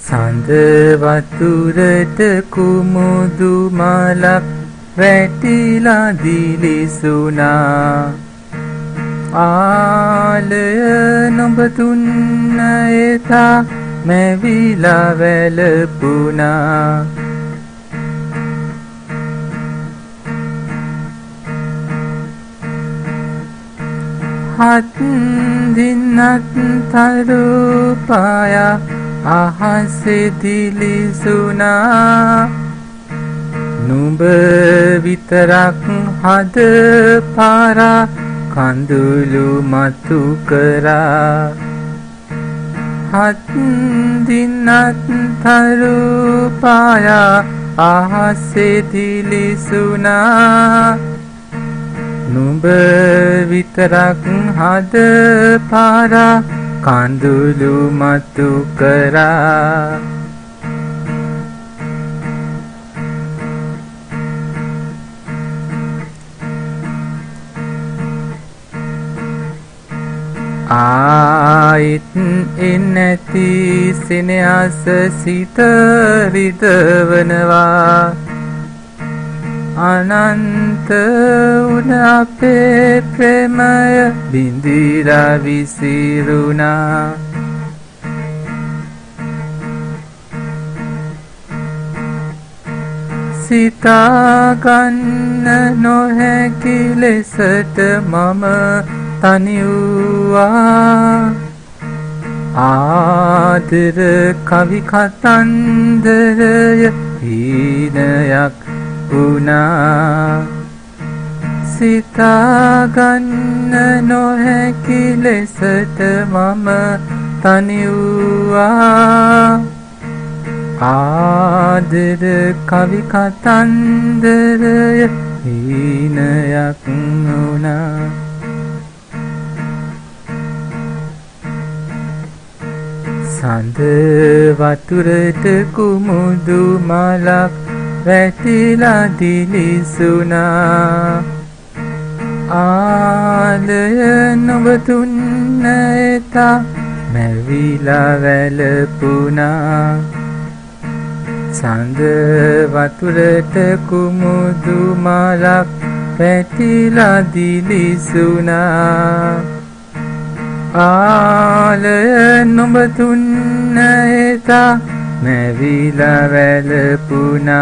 සඳ වතුරට කුමුදු මලක් වැටිලා දිලිසුනා ආලය නොබ තුන්න එතා මැවිලා වැළපුනා හත් දින්නත් තරුපාය අහසෙදිලිසුනා නුඹ විතරක් හද පාරා කඳුළු මතු කරා. හත් දින්නත් තරුපාය අහසෙදිලිසුනා නුඹ විතරක් හද පාරා කඳුළු මතු කරා ආයිත් එන්නැති සෙනහස සිත රිදවනවා। අනන්ත උන අපේ ප්‍රේමය බිඳිලා විසිරුණා. සිතාගන්න නොහැකි ලෙසට මම තනිව්වා. ආදර කවි කතන්දරය හීනයක් වුණා. සිතාගන්න නොහැකි ලෙසට මම තනිව්වා. ආදර කවි කතන්දරය හීනයක් වුණා. සඳ වතුරට කුමුදු මලක් වැටිලා දිලිසුනා ආලය නොබ තුන්න එතා මැවිලා වැළපුනා සඳ වතුරට කුමුදු මලක් පැටිලා දිලිසුනා ආලය නොබ තුන්න එතා මැවිලා වැළපුනා